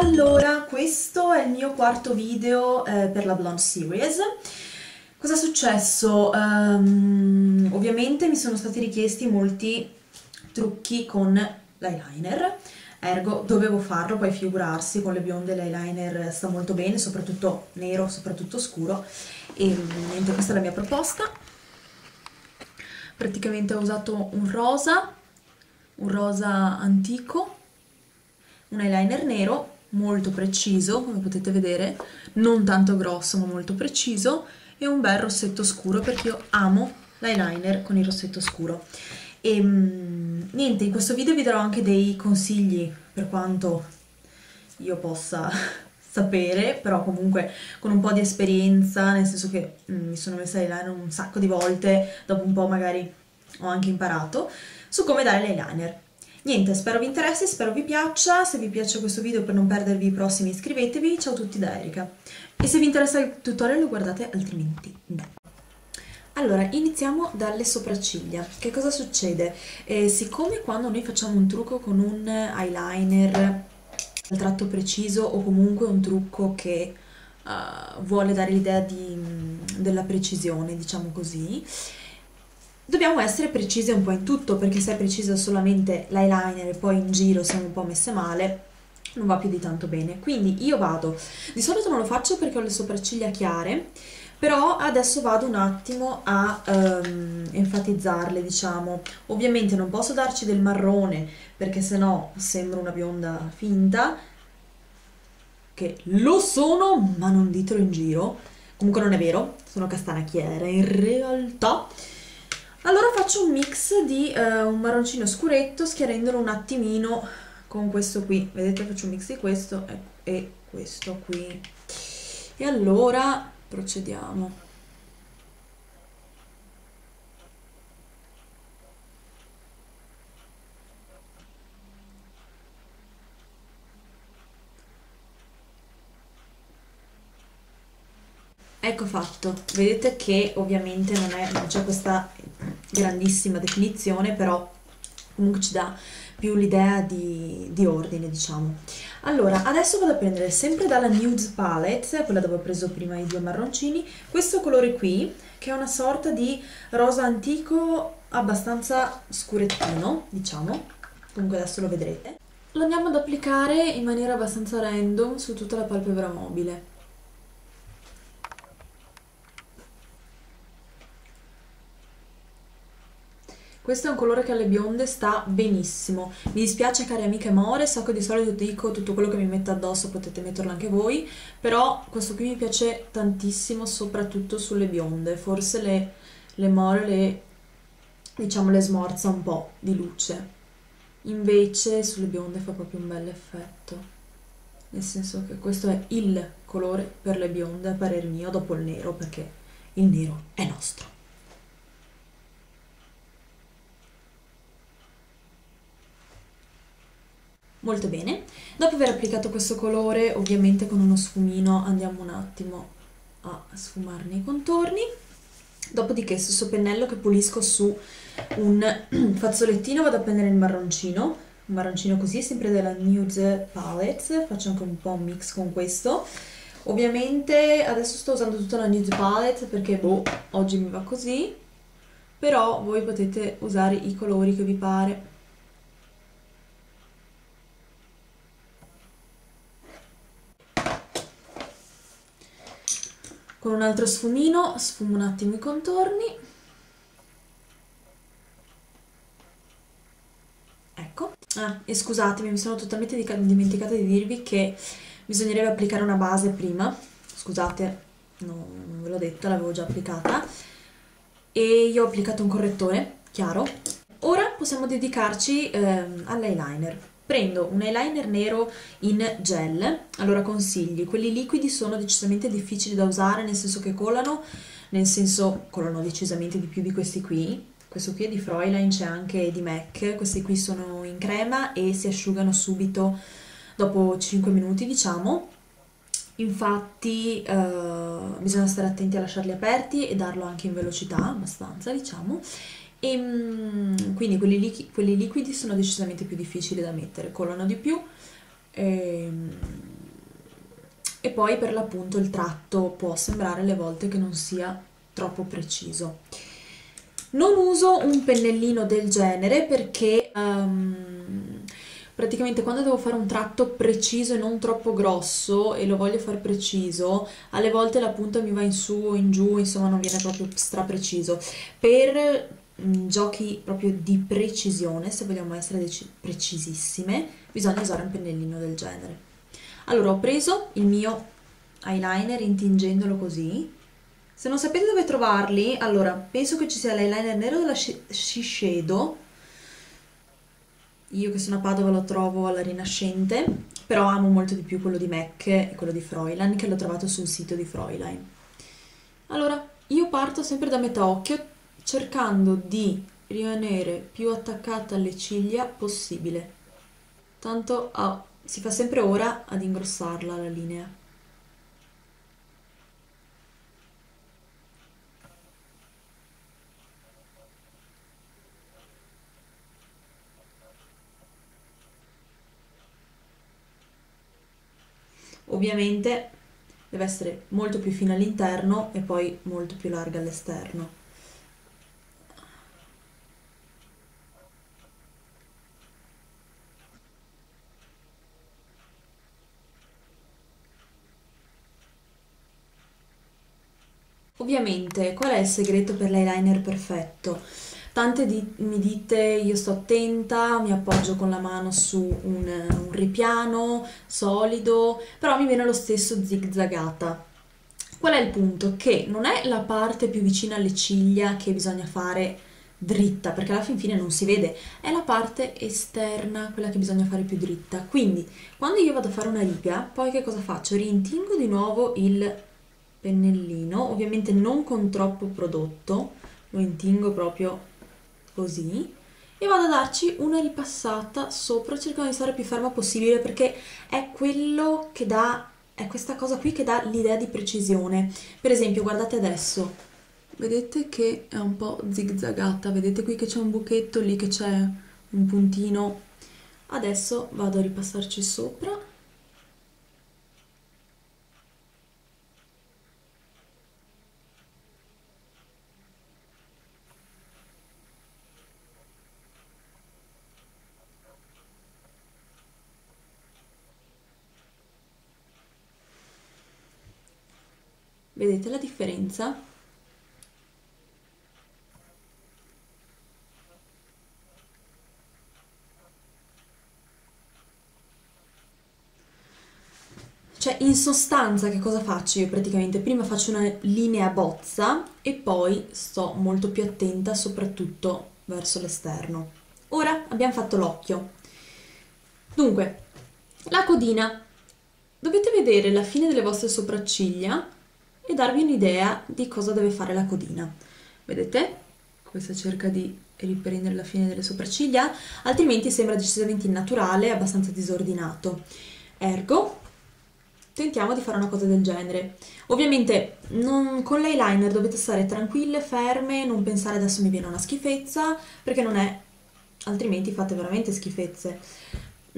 Allora, questo è il mio quarto video eh, per la Blonde Series. Cosa è successo? Um, ovviamente mi sono stati richiesti molti trucchi con l'eyeliner, ergo dovevo farlo, poi figurarsi, con le bionde l'eyeliner sta molto bene, soprattutto nero, soprattutto scuro, e niente, questa è la mia proposta. Praticamente ho usato un rosa, un rosa antico, un eyeliner nero molto preciso, come potete vedere, non tanto grosso ma molto preciso, e un bel rossetto scuro perché io amo l'eyeliner con il rossetto scuro. E ehm, niente, in questo video vi darò anche dei consigli per quanto io possa sapere, però comunque con un po' di esperienza, nel senso che mm, mi sono messa l'eyeliner un sacco di volte, dopo un po' magari ho anche imparato, su come dare l'eyeliner. Niente, spero vi interessi, spero vi piaccia, se vi piace questo video per non perdervi i prossimi iscrivetevi, ciao a tutti da Erika. E se vi interessa il tutorial lo guardate, altrimenti no. Allora, iniziamo dalle sopracciglia. Che cosa succede? Eh, siccome quando noi facciamo un trucco con un eyeliner al tratto preciso o comunque un trucco che uh, vuole dare l'idea della precisione, diciamo così, Dobbiamo essere precise un po' in tutto, perché se è precisa solamente l'eyeliner e poi in giro siamo un po' messe male, non va più di tanto bene. Quindi io vado, di solito non lo faccio perché ho le sopracciglia chiare, però adesso vado un attimo a um, enfatizzarle, diciamo. Ovviamente non posso darci del marrone, perché sennò sembra una bionda finta, che lo sono, ma non ditelo in giro. Comunque non è vero, sono castana chiara in realtà. Faccio un mix di uh, un marroncino scuretto schiarendolo un attimino con questo qui. Vedete faccio un mix di questo e, e questo qui. E allora procediamo. Ecco fatto, vedete che ovviamente non c'è questa grandissima definizione, però comunque ci dà più l'idea di, di, ordine, diciamo. Allora, adesso vado a prendere sempre dalla Nudes Palette, quella dove ho preso prima i due marroncini, questo colore qui, che è una sorta di rosa antico abbastanza scurettino, diciamo, comunque adesso lo vedrete. Lo andiamo ad applicare in maniera abbastanza random su tutta la palpebra mobile. Questo è un colore che alle bionde sta benissimo. Mi dispiace cari amiche more, so che di solito dico tutto quello che mi mette addosso potete metterlo anche voi, però questo qui mi piace tantissimo soprattutto sulle bionde. Forse le, le more le, diciamo, le smorza un po' di luce. Invece sulle bionde fa proprio un bel effetto. Nel senso che questo è il colore per le bionde a parer mio dopo il nero perché il nero è nostro. Molto bene. Dopo aver applicato questo colore, ovviamente con uno sfumino andiamo un attimo a sfumarne i contorni. Dopodiché, stesso pennello che pulisco su un fazzolettino, vado a prendere il marroncino, un marroncino così, sempre della Nude Palette, faccio anche un po' un mix con questo. Ovviamente adesso sto usando tutta la Nude Palette perché boh, oggi mi va così, però voi potete usare i colori che vi pare. Con un altro sfumino sfumo un attimo i contorni. Ecco. Ah, e scusatemi mi sono totalmente dimenticata di dirvi che bisognerebbe applicare una base prima. Scusate non ve l'ho detto l'avevo già applicata. E io ho applicato un correttore chiaro. Ora possiamo dedicarci ehm, all'eyeliner Prendo un eyeliner nero in gel, allora consigli, quelli liquidi sono decisamente difficili da usare, nel senso che colano, nel senso colano decisamente di più di questi qui, questo qui è di Fräulein, c'è anche di MAC, questi qui sono in crema e si asciugano subito dopo 5 minuti diciamo, infatti eh, bisogna stare attenti a lasciarli aperti e darlo anche in velocità abbastanza diciamo e ehm, quindi quelli, liqui quelli liquidi sono decisamente più difficili da mettere, colano di più, e, ehm, e poi per l'appunto il tratto può sembrare alle volte che non sia troppo preciso. Non uso un pennellino del genere perché um, praticamente quando devo fare un tratto preciso e non troppo grosso e lo voglio fare preciso, alle volte la punta mi va in su o in giù, insomma non viene proprio stra preciso. Per giochi proprio di precisione, se vogliamo essere precisissime, bisogna usare un pennellino del genere. Allora ho preso il mio eyeliner intingendolo così se non sapete dove trovarli, allora, penso che ci sia l'eyeliner nero della Shiseido. Io che sono a Padova lo trovo alla Rinascente, però amo molto di più quello di MAC e quello di Fräulein, che l'ho trovato sul sito di Fräulein. Allora, io parto sempre da metà occhio, cercando di rimanere più attaccata alle ciglia possibile. Tanto oh, si fa sempre ora ad ingrossarla la linea. Ovviamente deve essere molto più fine all'interno e poi molto più larga all'esterno. Ovviamente, qual è il segreto per l'eyeliner perfetto? Tante di, mi dite io sto attenta, mi appoggio con la mano su un, un ripiano solido, però mi viene lo stesso zigzagata. Qual è il punto? Che non è la parte più vicina alle ciglia che bisogna fare dritta, perché alla fin fine non si vede, è la parte esterna quella che bisogna fare più dritta. Quindi, quando io vado a fare una riga, poi che cosa faccio? Rintingo di nuovo il pennellino, ovviamente non con troppo prodotto, lo intingo proprio così e vado a darci una ripassata sopra cercando di stare più ferma possibile perché è quello che dà è questa cosa qui che dà l'idea di precisione. Per esempio guardate adesso. Vedete che è un po' zigzagata vedete qui che c'è un buchetto lì che c'è un puntino. Adesso vado a ripassarci sopra Vedete la differenza? Cioè, in sostanza, che cosa faccio io praticamente? Prima faccio una linea bozza e poi sto molto più attenta soprattutto verso l'esterno. Ora abbiamo fatto l'occhio. Dunque, la codina. Dovete vedere la fine delle vostre sopracciglia e darvi un'idea di cosa deve fare la codina. Vedete? Questa cerca di riprendere la fine delle sopracciglia, altrimenti sembra decisamente innaturale, abbastanza disordinato. Ergo, tentiamo di fare una cosa del genere. Ovviamente non, con l'eyeliner dovete stare tranquille, ferme, non pensare adesso mi viene una schifezza, perché non è, altrimenti fate veramente schifezze.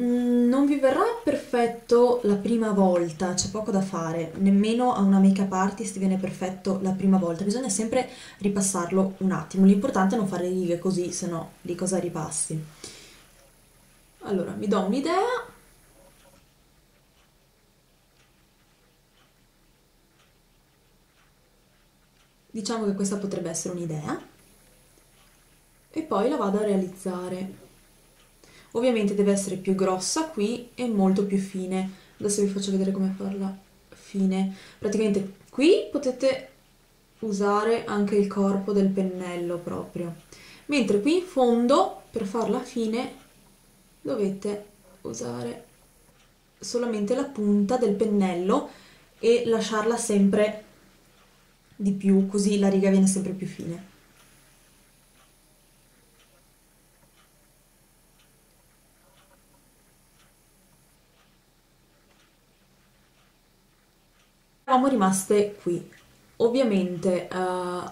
Mm, non vi verrà perfetto la prima volta, c'è poco da fare, nemmeno a una make-up artist viene perfetto la prima volta, bisogna sempre ripassarlo un attimo, l'importante è non fare righe così, se no di cosa ripassi. Allora, mi do un'idea. Diciamo che questa potrebbe essere un'idea. E poi la vado a realizzare. Ovviamente deve essere più grossa qui e molto più fine. Adesso vi faccio vedere come farla fine. Praticamente qui potete usare anche il corpo del pennello proprio. Mentre qui in fondo, per farla fine, dovete usare solamente la punta del pennello e lasciarla sempre di più, così la riga viene sempre più fine. Eravamo rimaste qui. Ovviamente uh,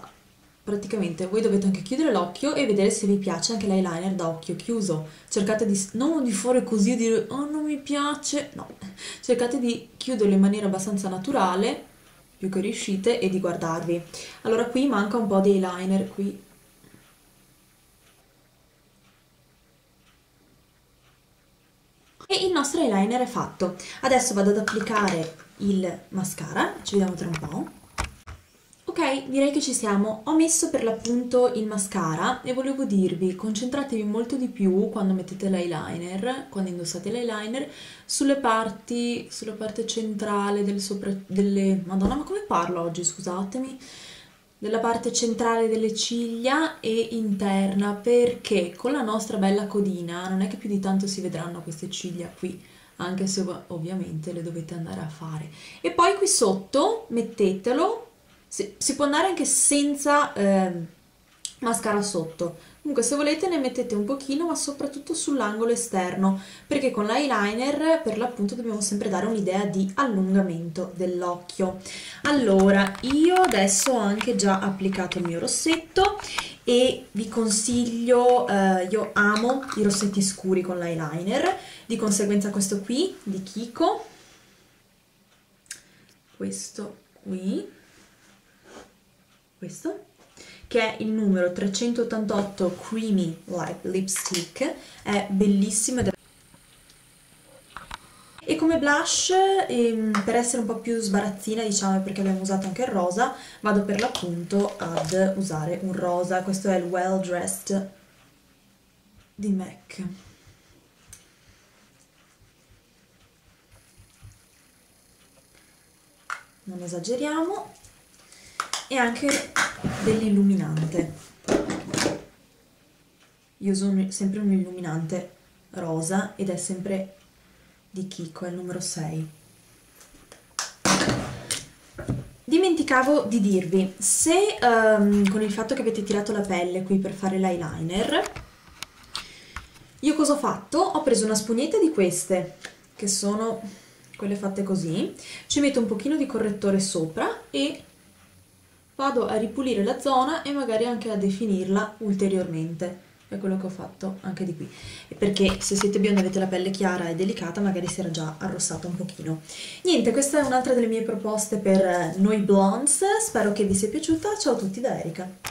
praticamente voi dovete anche chiudere l'occhio e vedere se vi piace anche l'eyeliner da occhio chiuso. Cercate di non di fare così e dire oh non mi piace, no, cercate di chiuderlo in maniera abbastanza naturale, più che riuscite, e di guardarvi. Allora qui manca un po' di eyeliner qui. E il nostro eyeliner è fatto. Adesso vado ad applicare il mascara, ci vediamo tra un po'. Ok, direi che ci siamo. Ho messo per l'appunto il mascara e volevo dirvi, concentratevi molto di più quando mettete l'eyeliner, quando indossate l'eyeliner, sulle parti, sulla parte centrale delle sopra... delle... Madonna, ma come parlo oggi, scusatemi? Della parte centrale delle ciglia e interna, perché con la nostra bella codina non è che più di tanto si vedranno queste ciglia qui, anche se ovviamente le dovete andare a fare. E poi qui sotto mettetelo si, si può andare anche senza eh, mascara sotto. Comunque se volete ne mettete un pochino, ma soprattutto sull'angolo esterno, perché con l'eyeliner per l'appunto dobbiamo sempre dare un'idea di allungamento dell'occhio. Allora, io adesso ho anche già applicato il mio rossetto e vi consiglio, eh, io amo i rossetti scuri con l'eyeliner, di conseguenza questo qui di Kiko, questo qui, questo che è il numero 388 Creamy Light Lipstick. È bellissimo ed è e come blush, ehm, per essere un po' più sbarazzina, diciamo, perché abbiamo usato anche il rosa, vado per l'appunto ad usare un rosa. Questo è il Well Dressed di MAC. Non esageriamo e anche dell'illuminante. Io uso un, sempre un illuminante rosa ed è sempre di Kiko, è il numero 6. Dimenticavo di dirvi, se um, con il fatto che avete tirato la pelle qui per fare l'eyeliner, io cosa ho fatto? Ho preso una spugnetta di queste, che sono quelle fatte così, ci metto un pochino di correttore sopra e vado a ripulire la zona e magari anche a definirla ulteriormente è quello che ho fatto anche di qui. Perché se siete bionde e avete la pelle chiara e delicata magari si era già arrossata un pochino. Niente questa è un'altra delle mie proposte per noi blondes spero che vi sia piaciuta. Ciao a tutti da Erika